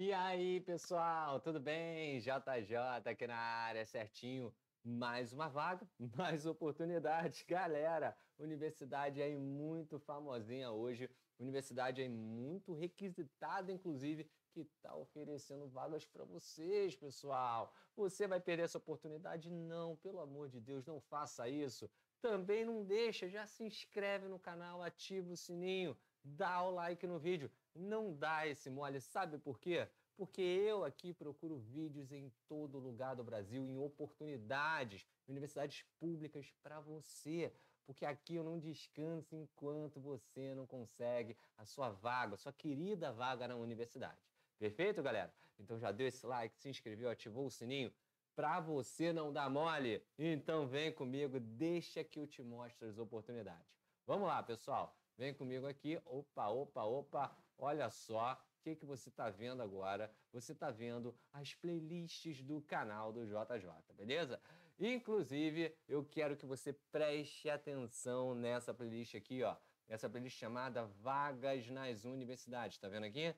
E aí, pessoal, tudo bem? JJ aqui na área, certinho. Mais uma vaga, mais oportunidade. Galera, universidade aí muito famosinha hoje, universidade aí muito requisitada, inclusive, que está oferecendo vagas para vocês, pessoal. Você vai perder essa oportunidade? Não, pelo amor de Deus, não faça isso. Também não deixa, já se inscreve no canal, ativa o sininho, dá o like no vídeo. Não dá esse mole, sabe por quê? Porque eu aqui procuro vídeos em todo lugar do Brasil, em oportunidades, universidades públicas para você. Porque aqui eu não descanso enquanto você não consegue a sua vaga, a sua querida vaga na universidade. Perfeito, galera? Então já deu esse like, se inscreveu, ativou o sininho para você não dar mole. Então vem comigo, deixa que eu te mostre as oportunidades. Vamos lá, pessoal. Vem comigo aqui. Opa, opa, opa. Olha só o que, que você está vendo agora. Você está vendo as playlists do canal do JJ, beleza? Inclusive, eu quero que você preste atenção nessa playlist aqui, ó. Essa playlist chamada Vagas nas Universidades. Tá vendo aqui?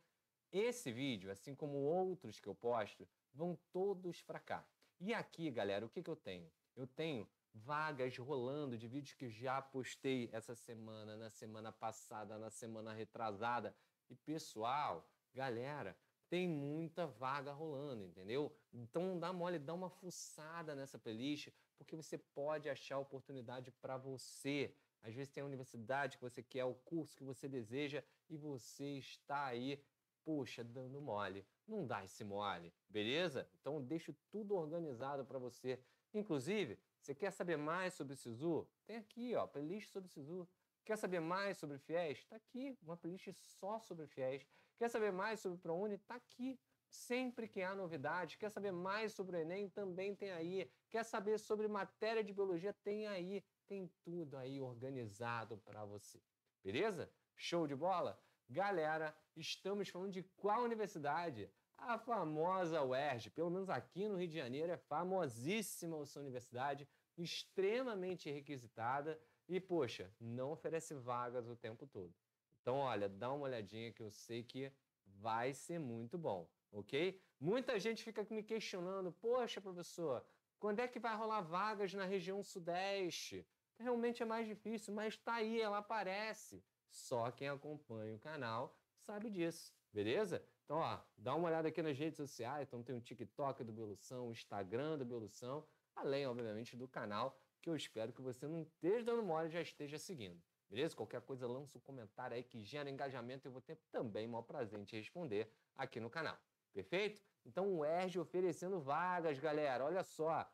Esse vídeo, assim como outros que eu posto, vão todos para cá. E aqui, galera, o que, que eu tenho? Eu tenho vagas rolando de vídeos que já postei essa semana, na semana passada, na semana retrasada. E pessoal, galera, tem muita vaga rolando, entendeu? Então não dá mole, dá uma fuçada nessa playlist, porque você pode achar oportunidade para você. Às vezes tem a universidade que você quer, o curso que você deseja e você está aí, poxa, dando mole. Não dá esse mole, beleza? Então deixo tudo organizado para você. Inclusive, você quer saber mais sobre o SISU? Tem aqui, ó, playlist sobre o SISU. Quer saber mais sobre FIES? Está aqui, uma playlist só sobre FIES. Quer saber mais sobre ProUni? Está aqui. Sempre que há novidade, quer saber mais sobre o Enem? Também tem aí. Quer saber sobre matéria de biologia? Tem aí. Tem tudo aí organizado para você. Beleza? Show de bola? Galera, estamos falando de qual universidade? A famosa UERJ, pelo menos aqui no Rio de Janeiro, é famosíssima essa universidade, extremamente requisitada e, poxa, não oferece vagas o tempo todo. Então, olha, dá uma olhadinha que eu sei que vai ser muito bom, ok? Muita gente fica me questionando, poxa, professor, quando é que vai rolar vagas na região sudeste? Realmente é mais difícil, mas tá aí, ela aparece. Só quem acompanha o canal sabe disso, beleza? Então, ó, dá uma olhada aqui nas redes sociais. Então, tem o TikTok do Belução, o Instagram do Belução, além, obviamente, do canal, que eu espero que você não esteja dando mole e já esteja seguindo. Beleza? Qualquer coisa, lança um comentário aí que gera engajamento e eu vou ter também o maior prazer em te responder aqui no canal. Perfeito? Então, o ERJ oferecendo vagas, galera. Olha só.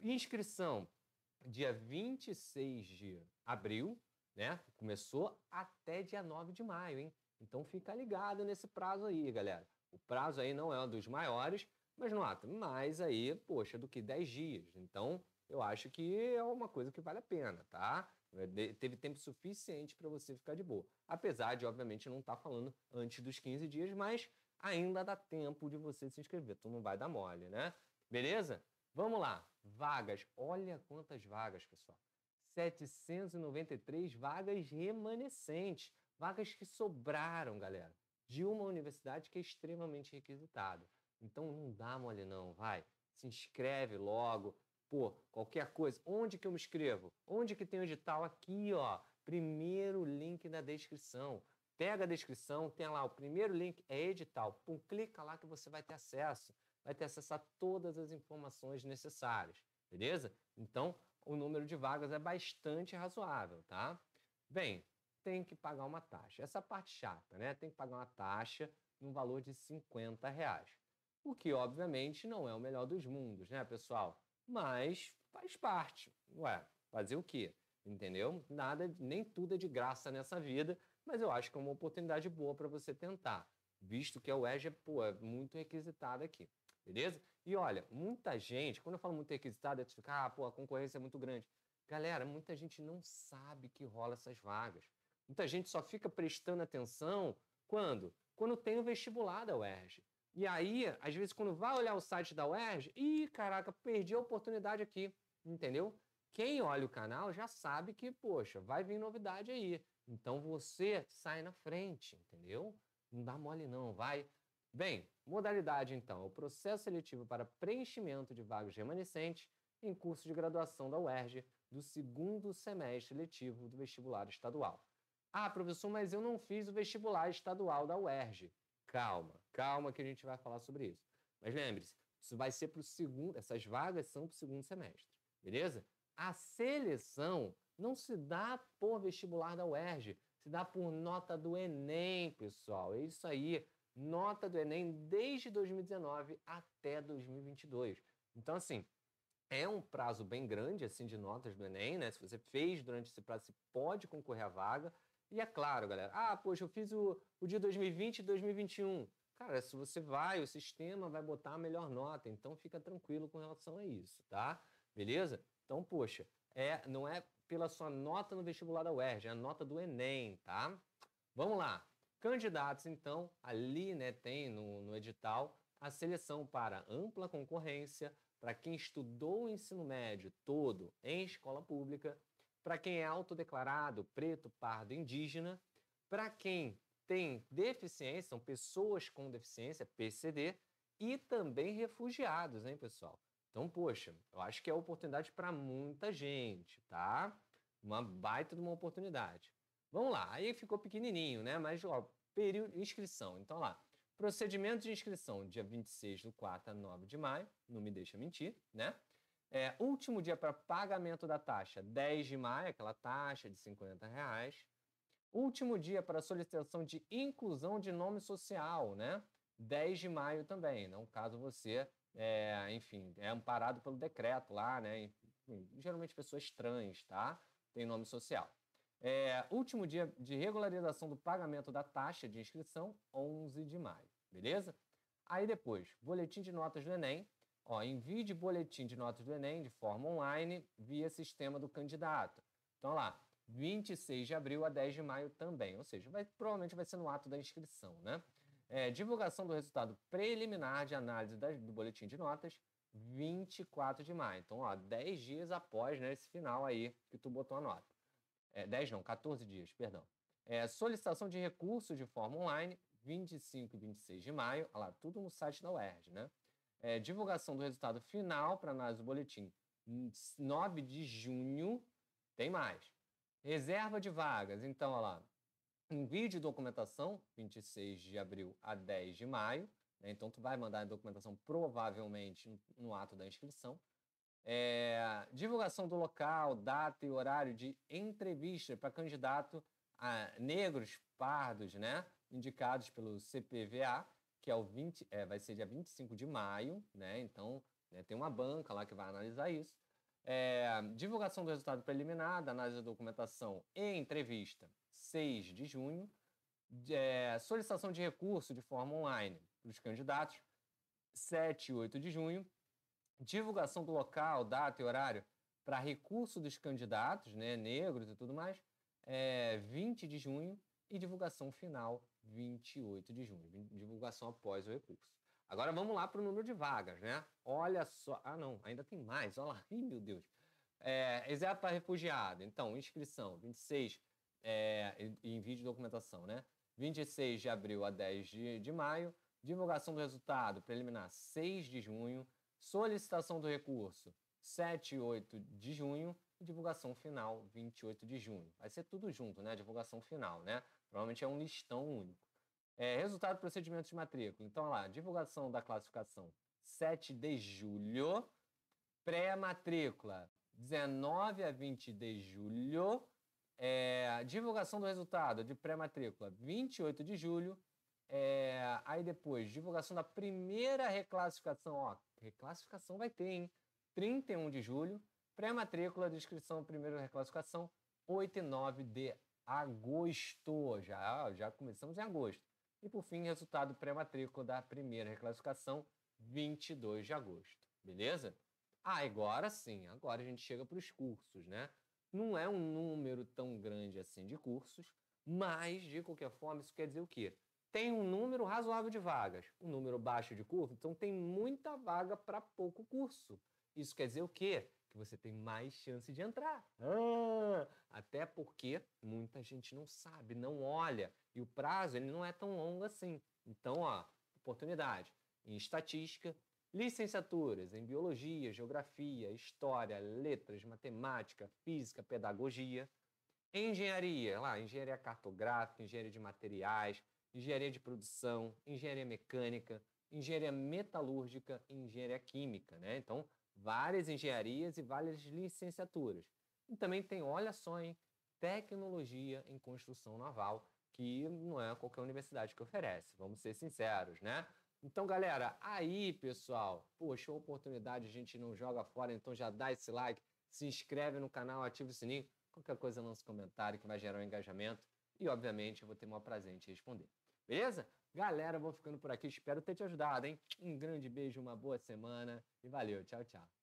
Inscrição dia 26 de abril, né? Começou até dia 9 de maio, hein? Então fica ligado nesse prazo aí, galera. O prazo aí não é um dos maiores, mas nota, mais aí, poxa, do que 10 dias. Então eu acho que é uma coisa que vale a pena, tá? É, teve tempo suficiente para você ficar de boa. Apesar de, obviamente, não estar tá falando antes dos 15 dias, mas ainda dá tempo de você se inscrever. Tu não vai dar mole, né? Beleza? Vamos lá. Vagas. Olha quantas vagas, pessoal. 793 vagas remanescentes. Vagas que sobraram, galera, de uma universidade que é extremamente requisitada. Então não dá mole não, vai. Se inscreve logo. Pô, qualquer coisa. Onde que eu me inscrevo? Onde que tem o edital? Aqui, ó. Primeiro link na descrição. Pega a descrição, tem lá o primeiro link, é edital. Pum, clica lá que você vai ter acesso. Vai ter acesso a todas as informações necessárias. Beleza? Então, o número de vagas é bastante razoável, tá? Bem, tem que pagar uma taxa. Essa parte chata, né? Tem que pagar uma taxa no valor de 50 reais. O que, obviamente, não é o melhor dos mundos, né, pessoal? Mas faz parte. Ué, fazer o quê? Entendeu? Nada, nem tudo é de graça nessa vida, mas eu acho que é uma oportunidade boa para você tentar, visto que a UERJ pô, é muito requisitada aqui. Beleza? E olha, muita gente, quando eu falo muito requisitada, você fica, ah, pô, a concorrência é muito grande. Galera, muita gente não sabe que rola essas vagas. Muita gente só fica prestando atenção quando? Quando tem o vestibular da UERJ. E aí, às vezes, quando vai olhar o site da UERJ, ih, caraca, perdi a oportunidade aqui, entendeu? Quem olha o canal já sabe que, poxa, vai vir novidade aí. Então você sai na frente, entendeu? Não dá mole não, vai Bem, modalidade então, o processo seletivo para preenchimento de vagas remanescentes em curso de graduação da UERJ do segundo semestre letivo do vestibular estadual. Ah, professor, mas eu não fiz o vestibular estadual da UERJ. Calma, calma que a gente vai falar sobre isso. Mas lembre-se, isso vai ser para o segundo, essas vagas são para o segundo semestre, beleza? A seleção não se dá por vestibular da UERJ, se dá por nota do Enem, pessoal. É isso aí, nota do Enem desde 2019 até 2022. Então, assim, é um prazo bem grande assim de notas do Enem, né? Se você fez durante esse prazo, você pode concorrer à vaga. E é claro, galera, ah, poxa, eu fiz o, o de 2020 e 2021. Cara, se você vai, o sistema vai botar a melhor nota, então fica tranquilo com relação a isso, tá? Beleza? Então, poxa, é, não é pela sua nota no vestibular da UERJ, é a nota do Enem, tá? Vamos lá. Candidatos, então, ali né, tem no, no edital a seleção para ampla concorrência, para quem estudou o ensino médio todo em escola pública para quem é autodeclarado preto, pardo, indígena, para quem tem deficiência, são pessoas com deficiência, PCD, e também refugiados, hein, pessoal? Então, poxa, eu acho que é oportunidade para muita gente, tá? Uma baita de uma oportunidade. Vamos lá, aí ficou pequenininho, né? Mas, ó, período inscrição. Então, lá, procedimento de inscrição, dia 26 do 4 a 9 de maio, não me deixa mentir, né? É, último dia para pagamento da taxa, 10 de maio, aquela taxa de 50 reais. Último dia para solicitação de inclusão de nome social, né? 10 de maio também, não caso você, é, enfim, é amparado pelo decreto lá, né? Enfim, geralmente pessoas trans, tá? Tem nome social. É, último dia de regularização do pagamento da taxa de inscrição, 11 de maio, beleza? Aí depois, boletim de notas do Enem, Ó, envie de boletim de notas do Enem de forma online via sistema do candidato. Então, lá, 26 de abril a 10 de maio também, ou seja, vai, provavelmente vai ser no ato da inscrição, né? É, divulgação do resultado preliminar de análise da, do boletim de notas, 24 de maio. Então, ó, 10 dias após né, esse final aí que tu botou a nota. É, 10 não, 14 dias, perdão. É, solicitação de recurso de forma online, 25 e 26 de maio. Olha lá, tudo no site da UERJ, né? É, divulgação do resultado final para análise do boletim, 9 de junho, tem mais. Reserva de vagas, então, olha lá, envio de documentação, 26 de abril a 10 de maio, né? então tu vai mandar a documentação provavelmente no ato da inscrição. É, divulgação do local, data e horário de entrevista para candidato a negros, pardos, né, indicados pelo CPVA, que é o 20, é, vai ser dia 25 de maio, né? Então, né, tem uma banca lá que vai analisar isso. É, divulgação do resultado preliminar, da análise da documentação e entrevista, 6 de junho. É, solicitação de recurso de forma online para os candidatos, 7 e 8 de junho. Divulgação do local, data e horário para recurso dos candidatos, né, negros e tudo mais, é, 20 de junho. E divulgação final, 28 de junho, divulgação após o recurso. Agora vamos lá para o número de vagas, né? Olha só. Ah, não, ainda tem mais. Olha lá. Ih, meu Deus. É, exército para refugiado. Então, inscrição, 26 é, envio de documentação, né? 26 de abril a 10 de, de maio. Divulgação do resultado preliminar, 6 de junho. Solicitação do recurso, 7 e 8 de junho. E divulgação final, 28 de junho. Vai ser tudo junto, né? Divulgação final, né? Provavelmente é um listão único. É, resultado do procedimento de matrícula. Então, lá, divulgação da classificação 7 de julho, pré-matrícula 19 a 20 de julho, é, divulgação do resultado de pré-matrícula 28 de julho, é, aí depois, divulgação da primeira reclassificação, ó, reclassificação vai ter, hein? 31 de julho, pré-matrícula de inscrição, primeira reclassificação, 8 e 9 de agosto. Já, já começamos em agosto. E por fim, resultado pré-matrícula da primeira reclassificação, 22 de agosto. Beleza? Ah, agora sim, agora a gente chega para os cursos, né? Não é um número tão grande assim de cursos, mas, de qualquer forma, isso quer dizer o quê? Tem um número razoável de vagas, um número baixo de curso, então tem muita vaga para pouco curso. Isso quer dizer o quê? Que você tem mais chance de entrar. Ah, até porque muita gente não sabe, não olha. E o prazo ele não é tão longo assim. Então, ó, oportunidade em estatística, licenciaturas em biologia, geografia, história, letras, matemática, física, pedagogia, engenharia, lá, engenharia cartográfica, engenharia de materiais, engenharia de produção, engenharia mecânica, engenharia metalúrgica e engenharia química, né? Então, várias engenharias e várias licenciaturas. E também tem, olha só, hein, tecnologia em construção naval, que não é qualquer universidade que oferece, vamos ser sinceros, né? Então, galera, aí, pessoal, poxa, oportunidade, a gente não joga fora, então já dá esse like, se inscreve no canal, ativa o sininho, qualquer coisa lança comentário que vai gerar um engajamento e, obviamente, eu vou ter o maior prazer em te responder. Beleza? Galera, vou ficando por aqui, espero ter te ajudado, hein? Um grande beijo, uma boa semana e valeu, tchau, tchau.